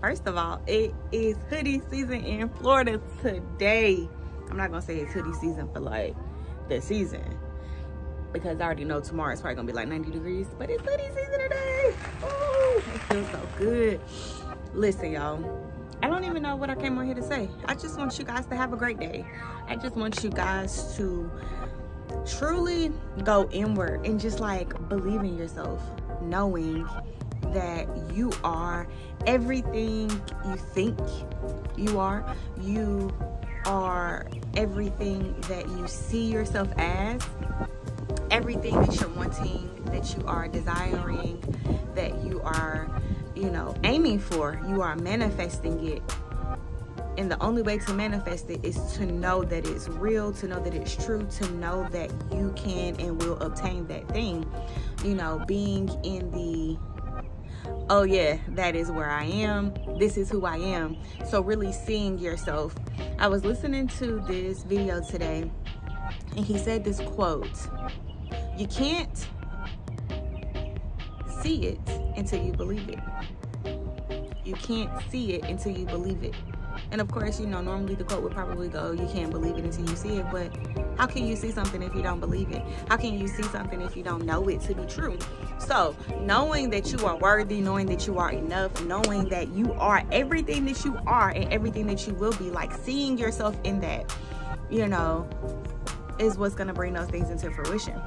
First of all, it is hoodie season in Florida today. I'm not gonna say it's hoodie season for like the season because I already know tomorrow it's probably gonna be like 90 degrees, but it's hoodie season today. Oh, it feels so good. Listen, y'all. I don't even know what I came on here to say. I just want you guys to have a great day. I just want you guys to truly go inward and just like believe in yourself, knowing that you are everything you think you are. You are everything that you see yourself as, everything that you're wanting, that you are desiring, that you are, you know, aiming for. You are manifesting it. And the only way to manifest it is to know that it's real, to know that it's true, to know that you can and will obtain that thing. You know, being in the oh yeah, that is where I am. This is who I am. So really seeing yourself. I was listening to this video today and he said this quote. You can't see it until you believe it. You can't see it until you believe it. And of course, you know, normally the quote would probably go, you can't believe it until you see it. But how can you see something if you don't believe it? How can you see something if you don't know it to be true? So, knowing that you are worthy, knowing that you are enough, knowing that you are everything that you are and everything that you will be, like seeing yourself in that, you know, is what's going to bring those things into fruition.